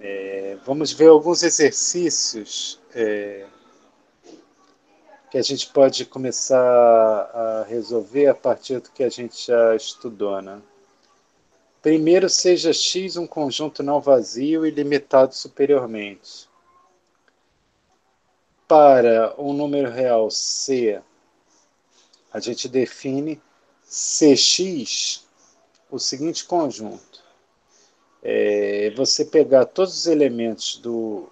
É, vamos ver alguns exercícios é, que a gente pode começar a resolver a partir do que a gente já estudou. Né? Primeiro, seja X um conjunto não vazio e limitado superiormente. Para um número real C, a gente define Cx o seguinte conjunto. É você pegar todos os elementos do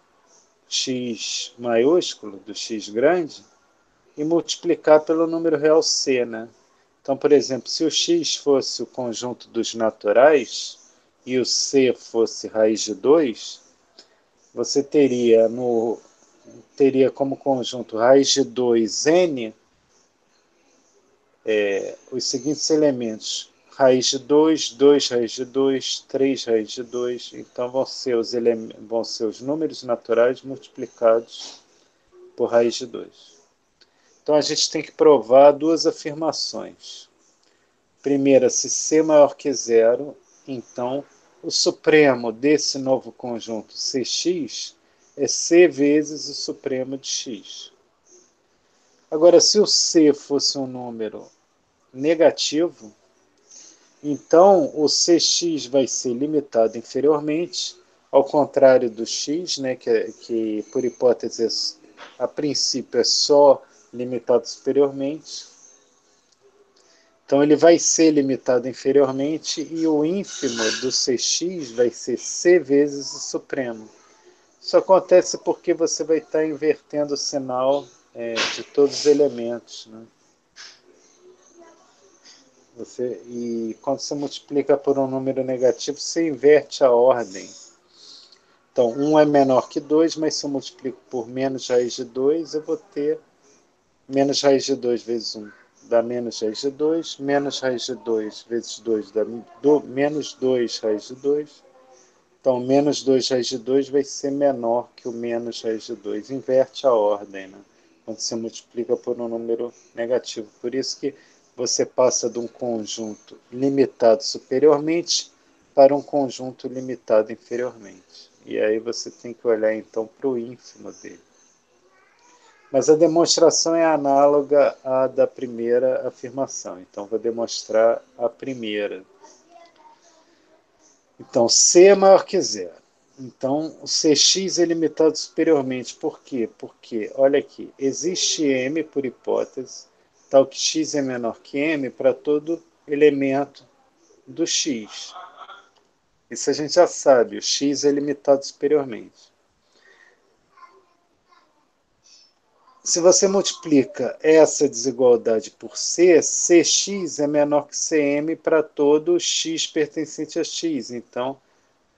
x maiúsculo, do x grande, e multiplicar pelo número real c, né? Então, por exemplo, se o x fosse o conjunto dos naturais e o c fosse raiz de 2, você teria, no, teria como conjunto raiz de 2n é, os seguintes elementos. Raiz de 2, 2 raiz de 2, 3 raiz de 2. Então, vão ser, os vão ser os números naturais multiplicados por raiz de 2. Então, a gente tem que provar duas afirmações. Primeira, se C maior que zero, então o supremo desse novo conjunto Cx é C vezes o supremo de x. Agora, se o C fosse um número negativo, então o Cx vai ser limitado inferiormente, ao contrário do x, né, que, que por hipótese a princípio é só limitado superiormente. Então ele vai ser limitado inferiormente e o ínfimo do Cx vai ser C vezes o supremo. Isso acontece porque você vai estar invertendo o sinal é, de todos os elementos. Né? Você, e quando você multiplica por um número negativo, você inverte a ordem. Então, 1 é menor que 2, mas se eu multiplico por menos raiz de 2, eu vou ter menos raiz de 2 vezes 1 dá menos raiz de 2, menos raiz de 2 vezes 2 dá do, menos 2 raiz de 2. Então, menos 2 raiz de 2 vai ser menor que o menos raiz de 2. Inverte a ordem, né? quando você multiplica por um número negativo. Por isso que você passa de um conjunto limitado superiormente para um conjunto limitado inferiormente. E aí você tem que olhar então para o ínfimo dele. Mas a demonstração é análoga à da primeira afirmação. Então vou demonstrar a primeira. Então C é maior que zero. Então, o Cx é limitado superiormente. Por quê? Porque, olha aqui, existe M por hipótese, tal que x é menor que m para todo elemento do x. Isso a gente já sabe, o x é limitado superiormente. Se você multiplica essa desigualdade por c, cx é menor que cm para todo x pertencente a x. Então,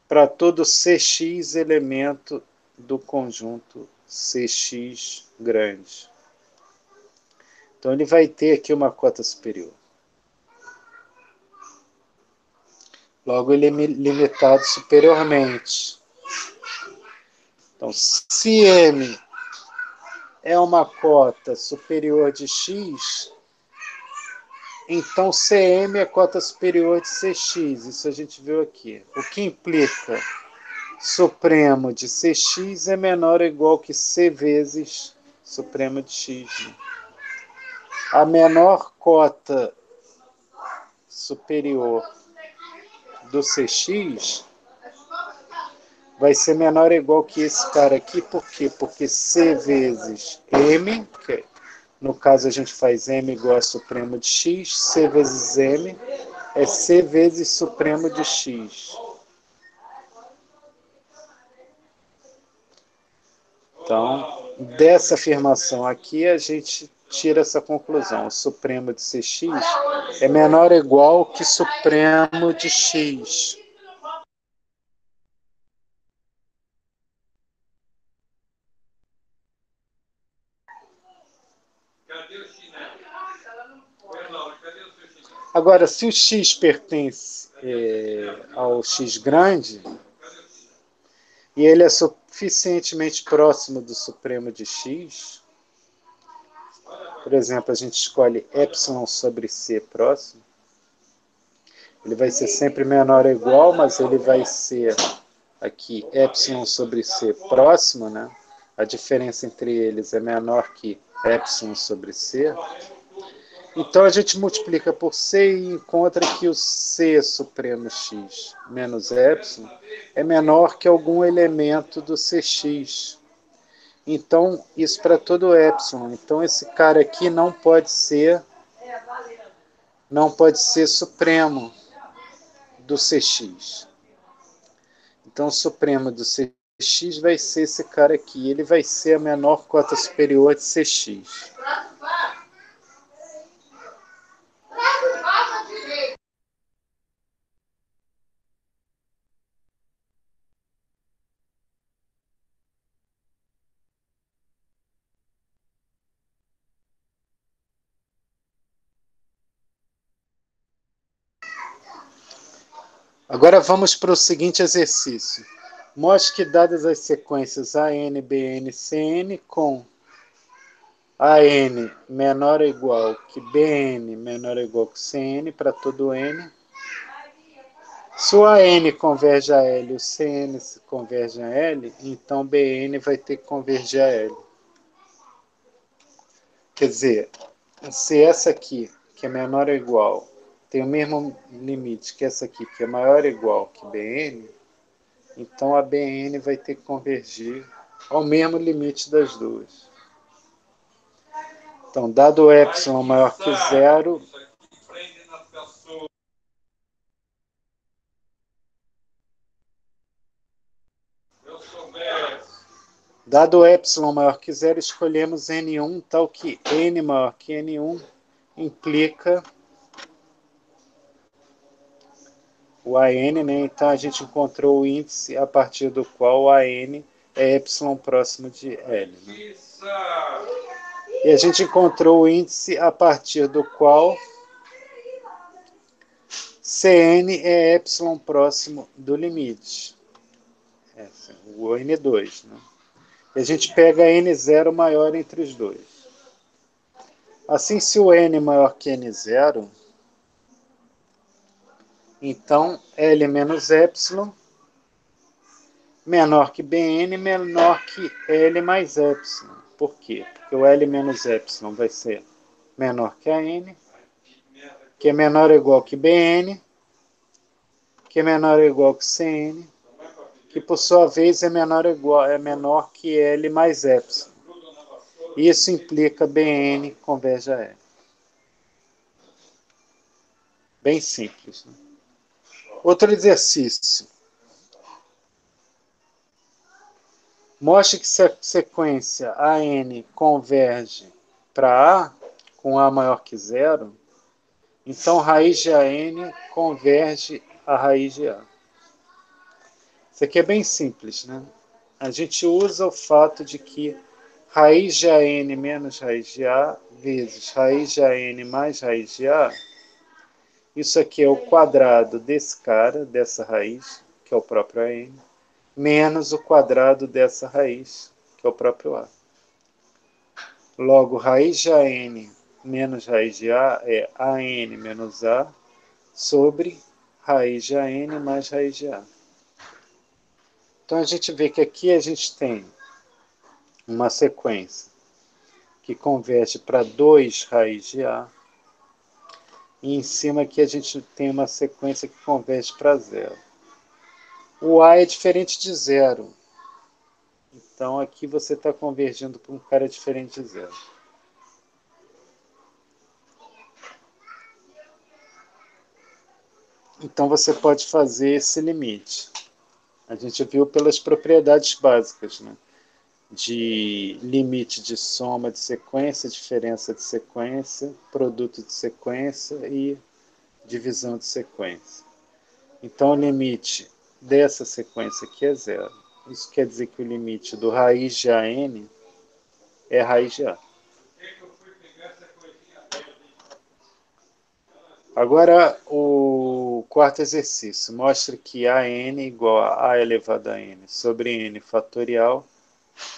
para todo cx elemento do conjunto cx grande. Então ele vai ter aqui uma cota superior. Logo, ele é limitado superiormente. Então, se M é uma cota superior de X, então CM é cota superior de CX. Isso a gente viu aqui. O que implica supremo de CX é menor ou igual que C vezes supremo de X. A menor cota superior do CX vai ser menor ou igual que esse cara aqui, por quê? Porque C vezes M, que no caso a gente faz M igual a supremo de X, C vezes M é C vezes supremo de X. Então, dessa afirmação aqui, a gente tira essa conclusão. O supremo de Cx é menor ou igual que supremo de x. Agora, se o x pertence é, ao x grande, e ele é suficientemente próximo do supremo de x, por exemplo, a gente escolhe epsilon sobre c próximo. Ele vai ser sempre menor ou igual, mas ele vai ser aqui epsilon sobre c próximo, né? a diferença entre eles é menor que epsilon sobre c, então a gente multiplica por c e encontra que o c supremo x menos epsilon é menor que algum elemento do cx. Então, isso para todo epsilon. Então, esse cara aqui não pode ser não pode ser supremo do cx. Então, o supremo do cx vai ser esse cara aqui. Ele vai ser a menor cota superior de cx. Agora vamos para o seguinte exercício. Mostre que dadas as sequências AN, BN, CN com AN menor ou igual que BN menor ou igual que CN para todo N. Se o AN converge a L e o CN converge a L, então BN vai ter que convergir a L. Quer dizer, se essa aqui, que é menor ou igual tem o mesmo limite que essa aqui, que é maior ou igual que BN, então a BN vai ter que convergir ao mesmo limite das duas. Então, dado epsilon maior que zero, Dado epsilon maior que zero, escolhemos N1 tal que N maior que N1 implica o AN, né? então a gente encontrou o índice a partir do qual o AN é epsilon próximo de L. Né? E a gente encontrou o índice a partir do qual Cn é epsilon próximo do limite, o N2. Né? E a gente pega N0 maior entre os dois. Assim, se o N maior que N0, então, L menos epsilon menor que Bn menor que L mais epsilon. Por quê? Porque o L menos epsilon vai ser menor que a N, que é menor ou igual que Bn, que é menor ou igual que Cn, que por sua vez é menor ou igual, é menor que L mais epsilon. Isso implica Bn converge a L. Bem simples, né? Outro exercício. Mostre que se a sequência AN converge para A, com A maior que zero, então raiz de AN converge a raiz de A. Isso aqui é bem simples, né? A gente usa o fato de que raiz de AN menos raiz de A vezes raiz de AN mais raiz de A isso aqui é o quadrado desse cara, dessa raiz, que é o próprio AN, menos o quadrado dessa raiz, que é o próprio A. Logo, raiz de AN menos raiz de A é AN menos A sobre raiz de AN mais raiz de A. Então, a gente vê que aqui a gente tem uma sequência que converte para 2 raiz de A, e em cima aqui a gente tem uma sequência que converte para zero. O A é diferente de zero. Então aqui você está convergindo para um cara diferente de zero. Então você pode fazer esse limite. A gente viu pelas propriedades básicas, né? De limite de soma de sequência, diferença de sequência, produto de sequência e divisão de sequência. Então, o limite dessa sequência aqui é zero. Isso quer dizer que o limite do raiz de AN é raiz de A. Agora, o quarto exercício. Mostre que AN igual a A elevado a N sobre N fatorial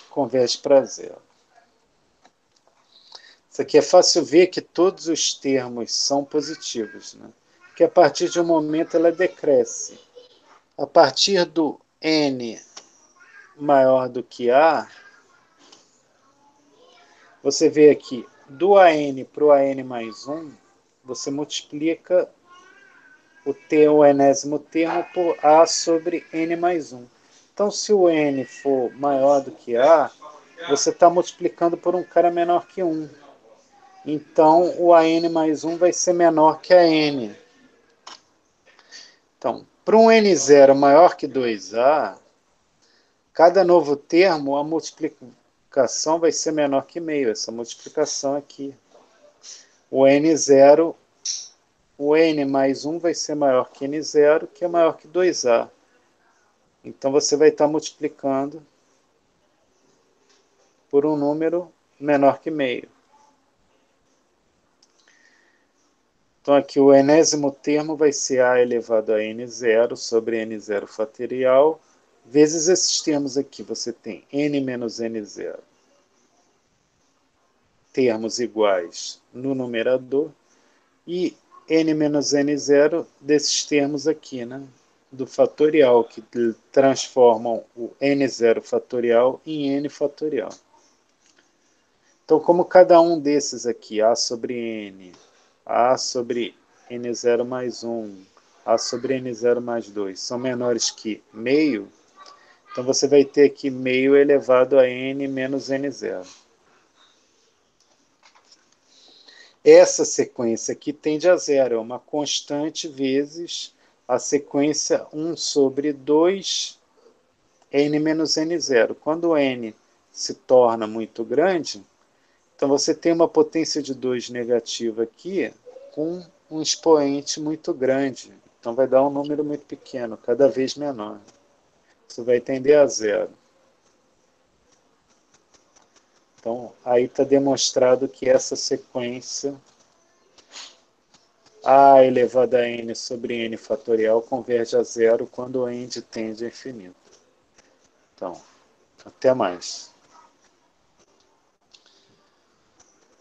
converte para zero. Isso aqui é fácil ver que todos os termos são positivos, né? que a partir de um momento ela decresce. A partir do n maior do que A, você vê aqui, do AN para o AN mais 1, você multiplica o, t, o enésimo termo por A sobre N mais 1. Então, se o N for maior do que A, você está multiplicando por um cara menor que 1. Então, o AN mais 1 vai ser menor que a N. Então, para um N0 maior que 2A, cada novo termo, a multiplicação vai ser menor que meio, essa multiplicação aqui. O N0, o N mais 1 vai ser maior que N0, que é maior que 2A. Então, você vai estar multiplicando por um número menor que meio. Então, aqui o enésimo termo vai ser A elevado a N0 sobre N0 fatorial, vezes esses termos aqui. Você tem N menos N0 termos iguais no numerador e N menos N0 desses termos aqui, né? Do fatorial, que transformam o N0 fatorial em N fatorial. Então, como cada um desses aqui, A sobre N, A sobre N0 mais 1, A sobre N0 mais 2, são menores que meio, então você vai ter aqui meio elevado a N menos N0. Essa sequência aqui tende a zero, é uma constante vezes a sequência 1 sobre 2 n menos n0. Quando n se torna muito grande, então você tem uma potência de 2 negativa aqui com um expoente muito grande. Então vai dar um número muito pequeno, cada vez menor. Isso vai tender a zero. Então, aí está demonstrado que essa sequência A elevado a n sobre n fatorial converge a zero quando n tende a infinito. Então, até mais.